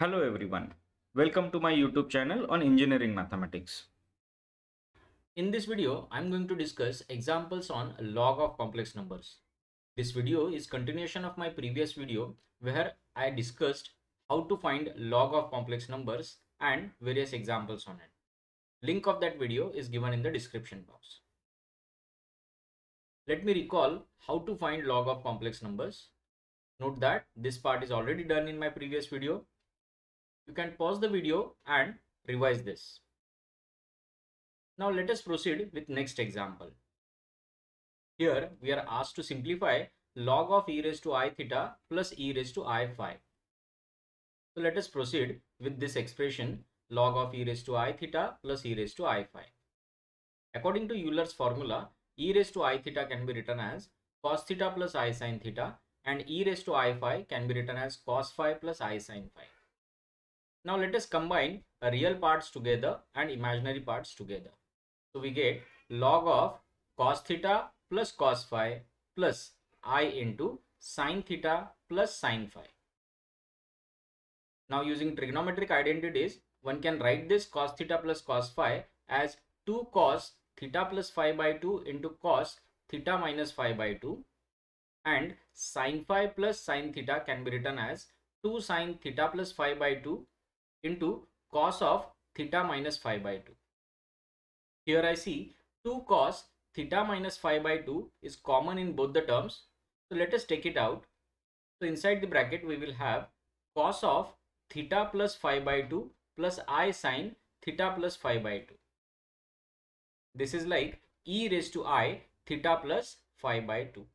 Hello everyone. Welcome to my YouTube channel on engineering mathematics. In this video, I'm going to discuss examples on log of complex numbers. This video is continuation of my previous video where I discussed how to find log of complex numbers and various examples on it. Link of that video is given in the description box. Let me recall how to find log of complex numbers. Note that this part is already done in my previous video. You can pause the video and revise this. Now let us proceed with next example. Here we are asked to simplify log of e raised to i theta plus e raised to i phi. So let us proceed with this expression log of e raised to i theta plus e raised to i phi. According to Euler's formula, e raised to i theta can be written as cos theta plus i sin theta and e raised to i phi can be written as cos phi plus i sin phi. Now let us combine real parts together and imaginary parts together. So we get log of cos theta plus cos phi plus i into sin theta plus sin phi. Now using trigonometric identities, one can write this cos theta plus cos phi as 2 cos theta plus phi by 2 into cos theta minus phi by 2 and sin phi plus sin theta can be written as 2 sin theta plus phi by 2 into cos of theta minus phi by 2. Here I see 2 cos theta minus phi by 2 is common in both the terms. So let us take it out. So inside the bracket we will have cos of theta plus phi by 2 plus i sin theta plus phi by 2. This is like e raised to i theta plus phi by 2.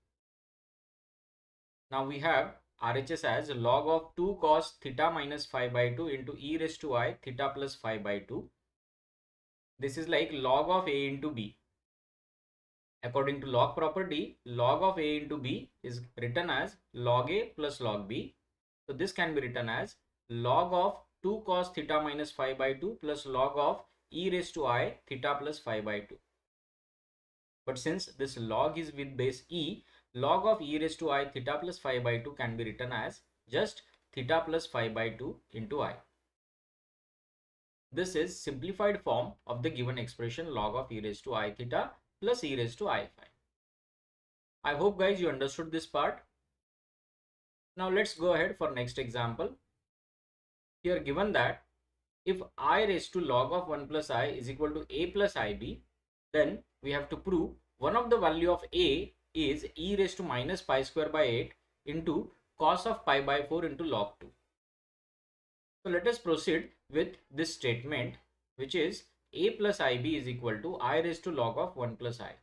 Now we have RHS as log of 2 cos theta minus phi by 2 into e raised to i theta plus phi by 2. This is like log of a into b. According to log property, log of a into b is written as log a plus log b. So this can be written as log of 2 cos theta minus phi by 2 plus log of e raised to i theta plus phi by 2. But since this log is with base e, log of e raised to i theta plus phi by 2 can be written as just theta plus phi by 2 into i. This is simplified form of the given expression log of e raised to i theta plus e raised to i phi. I hope guys you understood this part. Now let's go ahead for next example. Here given that if i raised to log of 1 plus i is equal to a plus ib, then we have to prove one of the value of a is e raised to minus pi square by 8 into cos of pi by 4 into log 2. So let us proceed with this statement which is a plus ib is equal to i raised to log of 1 plus i.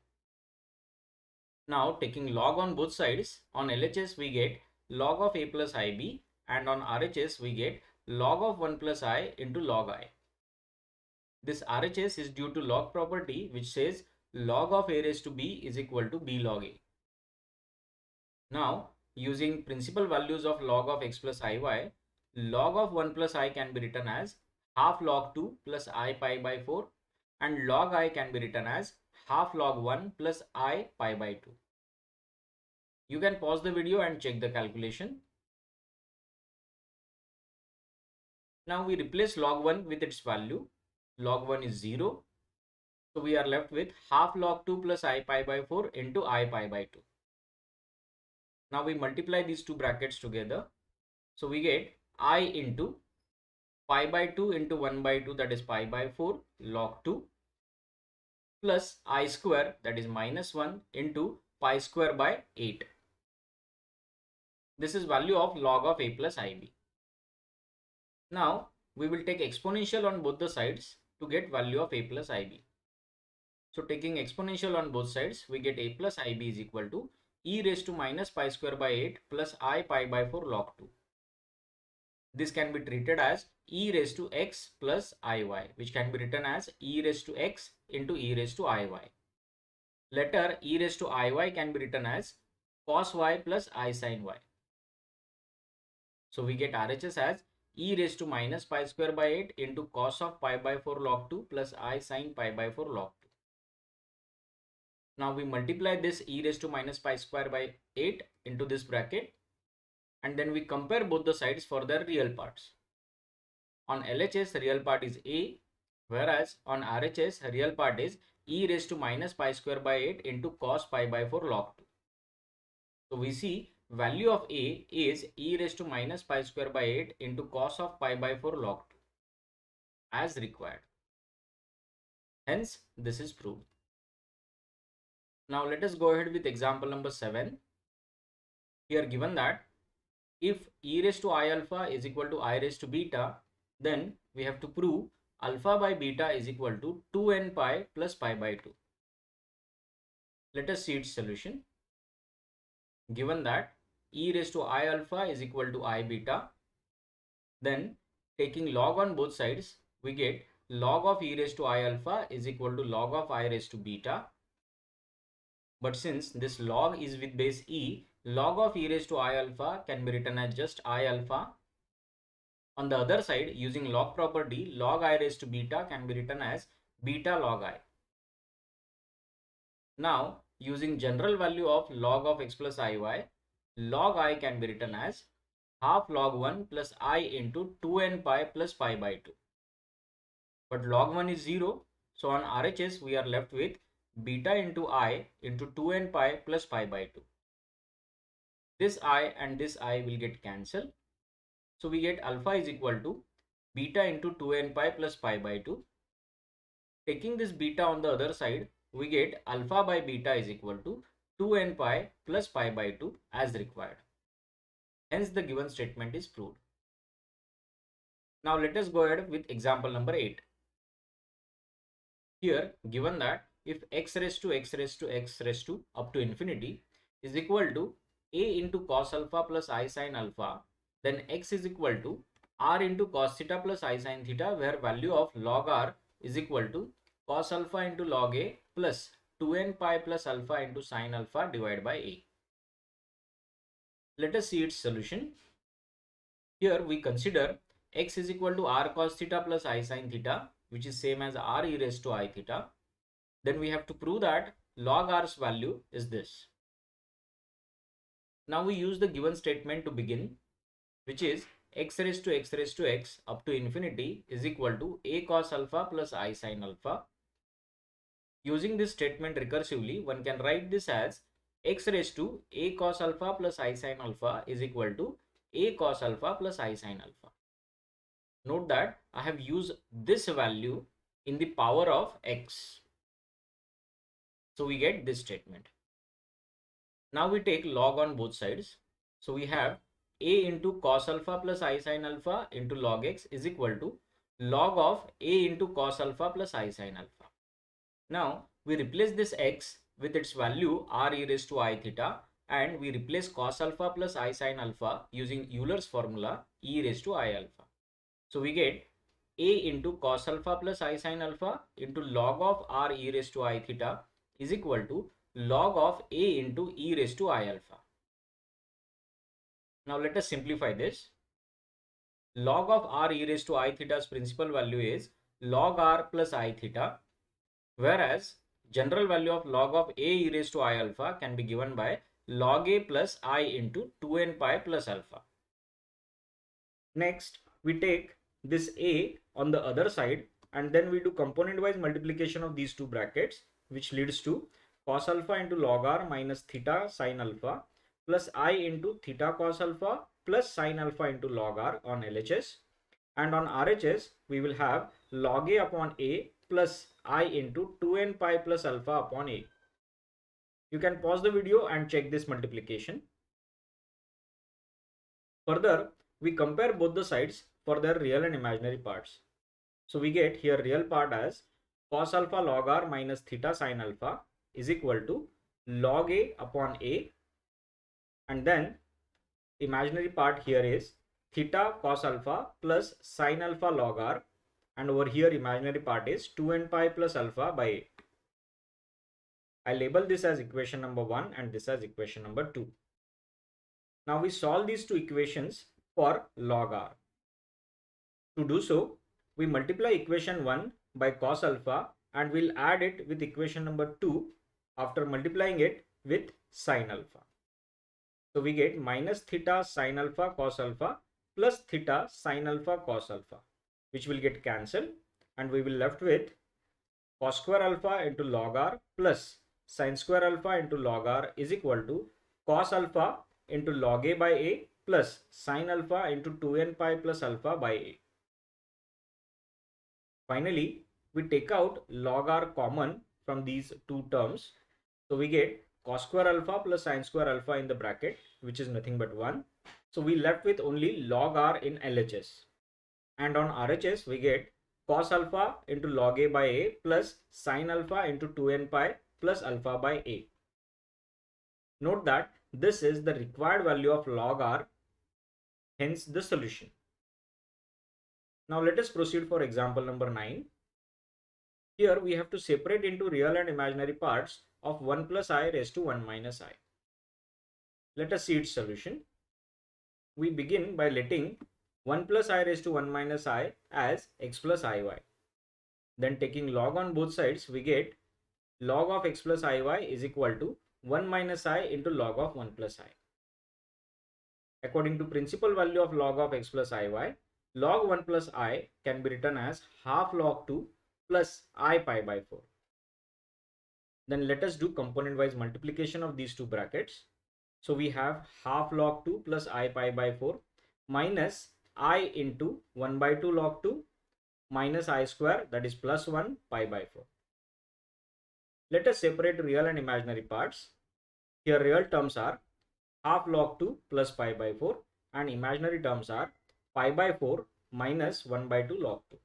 Now taking log on both sides on LHS we get log of a plus ib and on RHS we get log of 1 plus i into log i. This RHS is due to log property which says log of a raised to b is equal to b log a. Now using principal values of log of x plus iy, log of 1 plus i can be written as half log 2 plus i pi by 4 and log i can be written as half log 1 plus i pi by 2. You can pause the video and check the calculation. Now we replace log 1 with its value. Log 1 is 0 so we are left with half log 2 plus i pi by 4 into i pi by 2. Now we multiply these two brackets together. So we get i into pi by 2 into 1 by 2 that is pi by 4 log 2 plus i square that is minus 1 into pi square by 8. This is value of log of a plus ib. Now we will take exponential on both the sides to get value of a plus ib. So taking exponential on both sides, we get a plus ib is equal to e raised to minus pi square by 8 plus i pi by 4 log 2. This can be treated as e raised to x plus iy, which can be written as e raised to x into e raised to iy. Later, e raised to iy can be written as cos y plus i sin y. So we get RHS as e raised to minus pi square by 8 into cos of pi by 4 log 2 plus i sin pi by 4 log 2. Now we multiply this e raised to minus pi square by 8 into this bracket and then we compare both the sides for their real parts. on LHS real part is a whereas on RHS real part is e raised to minus pi square by 8 into cos pi by 4 log 2. So we see value of a is e raised to minus pi square by 8 into cos of pi by 4 log 2 as required. Hence this is proved. Now let us go ahead with example number 7. Here given that if e raised to i alpha is equal to i raised to beta then we have to prove alpha by beta is equal to 2n pi plus pi by 2. Let us see its solution. Given that e raised to i alpha is equal to i beta, then taking log on both sides, we get log of e raised to i alpha is equal to log of i raised to beta. But since this log is with base e, log of e raised to i alpha can be written as just i alpha on the other side, using log property, log i raised to beta can be written as beta log i. Now, using general value of log of x plus iy, log i can be written as half log 1 plus i into 2n pi plus pi by 2. But log 1 is 0. So on RHS, we are left with beta into i into 2n pi plus pi by 2. This i and this i will get cancelled so we get alpha is equal to beta into 2n pi plus pi by 2. Taking this beta on the other side, we get alpha by beta is equal to 2n pi plus pi by 2 as required. Hence the given statement is proved. Now let us go ahead with example number 8. Here given that if x raised to x raised to x raised to up to infinity is equal to a into cos alpha plus i sin alpha then x is equal to r into cos theta plus i sin theta where value of log r is equal to cos alpha into log a plus 2n pi plus alpha into sin alpha divided by a. Let us see its solution. Here we consider x is equal to r cos theta plus i sin theta which is same as r e raised to i theta. Then we have to prove that log r's value is this. Now we use the given statement to begin which is x raised to x raised to x up to infinity is equal to a cos alpha plus i sin alpha. Using this statement recursively, one can write this as x raised to a cos alpha plus i sin alpha is equal to a cos alpha plus i sin alpha. Note that I have used this value in the power of x. So we get this statement. Now we take log on both sides. So we have a into cos alpha plus i sin alpha into log x is equal to log of a into cos alpha plus i sin alpha. Now we replace this x with its value r e raised to i theta and we replace cos alpha plus i sin alpha using Euler's formula e raised to i alpha. So we get a into cos alpha plus i sin alpha into log of r e raised to i theta is equal to log of a into e raised to i alpha. Now let us simplify this. Log of r e raised to i theta's principal value is log r plus i theta, whereas general value of log of a e raised to i alpha can be given by log a plus i into 2n pi plus alpha. Next, we take this a on the other side and then we do component wise multiplication of these two brackets which leads to cos alpha into log r minus theta sine alpha plus i into theta cos alpha plus sine alpha into log r on LHS and on RHS we will have log a upon a plus i into 2n pi plus alpha upon a. You can pause the video and check this multiplication. Further, we compare both the sides for their real and imaginary parts. So we get here real part as cos alpha log r minus theta sine alpha is equal to log a upon a and then imaginary part here is theta cos alpha plus sine alpha log r and over here imaginary part is 2n pi plus alpha by 8. I label this as equation number 1 and this as equation number 2. Now we solve these two equations for log r. To do so, we multiply equation 1 by cos alpha and we'll add it with equation number 2 after multiplying it with sine alpha. So we get minus theta sine alpha cos alpha plus theta sine alpha cos alpha. which will get cancelled and we will left with cos square alpha into log r plus sine square alpha into log r is equal to cos alpha into log a by a plus sine alpha into 2n pi plus alpha by a. Finally, we take out log r common from these two terms. So we get cos square alpha plus sine square alpha in the bracket, which is nothing but 1. So we left with only log r in LHS. And on RHS, we get cos alpha into log a by a plus sine alpha into 2n pi plus alpha by a. Note that this is the required value of log r, hence the solution. Now let us proceed for example number 9. Here we have to separate into real and imaginary parts of 1 plus i raised to 1 minus i. Let us see its solution. We begin by letting 1 plus i raised to 1 minus i as x plus iy. Then taking log on both sides, we get log of x plus iy is equal to 1 minus i into log of 1 plus i. According to principal value of log of x plus iy, log 1 plus i can be written as half log 2 plus i pi by 4. Then let us do component wise multiplication of these two brackets. So we have half log 2 plus i pi by 4 minus i into 1 by 2 log 2 minus i square that is plus 1 pi by 4. Let us separate real and imaginary parts. Here real terms are half log 2 plus pi by 4 and imaginary terms are pi by 4 minus 1 by 2 log 2.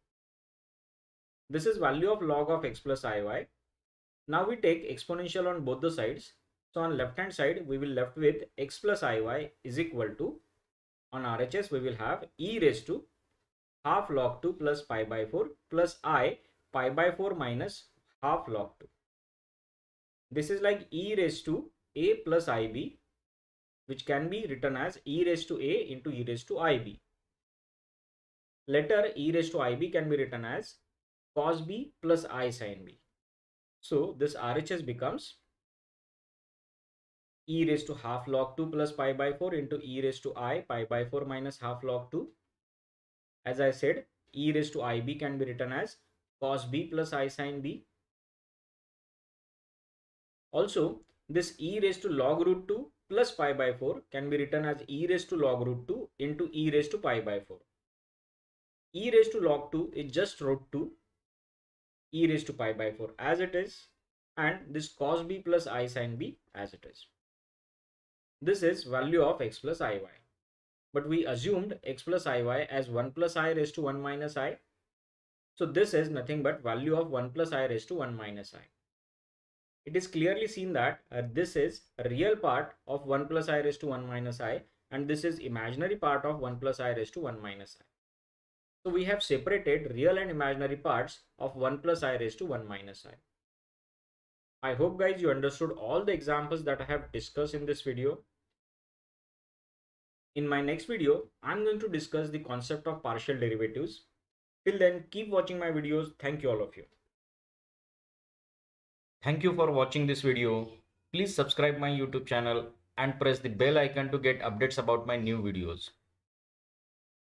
This is value of log of x plus iy. Now we take exponential on both the sides. So on left hand side we will left with x plus iy is equal to on RHS we will have e raised to half log 2 plus pi by 4 plus i pi by 4 minus half log 2. This is like e raised to a plus ib which can be written as e raised to a into e raised to ib. Later e raised to ib can be written as cos b plus i sin b. So this RHS becomes e raised to half log 2 plus pi by 4 into e raised to i pi by 4 minus half log 2. As I said, e raised to ib can be written as cos b plus i sin b. Also, this e raised to log root 2 plus pi by 4 can be written as e raised to log root 2 into e raised to pi by 4. E raised to log 2 is just root 2 e raised to pi by 4 as it is and this cos b plus i sin b as it is. This is value of x plus iy. But we assumed x plus iy as 1 plus i raised to 1 minus i. So this is nothing but value of 1 plus i raised to 1 minus i. It is clearly seen that uh, this is real part of 1 plus i raised to 1 minus i and this is imaginary part of 1 plus i raised to 1 minus i. So we have separated real and imaginary parts of 1 plus i raised to 1 minus i. I hope guys you understood all the examples that I have discussed in this video. In my next video, I'm going to discuss the concept of partial derivatives. Till then, keep watching my videos. Thank you all of you. Thank you for watching this video. Please subscribe my YouTube channel and press the bell icon to get updates about my new videos.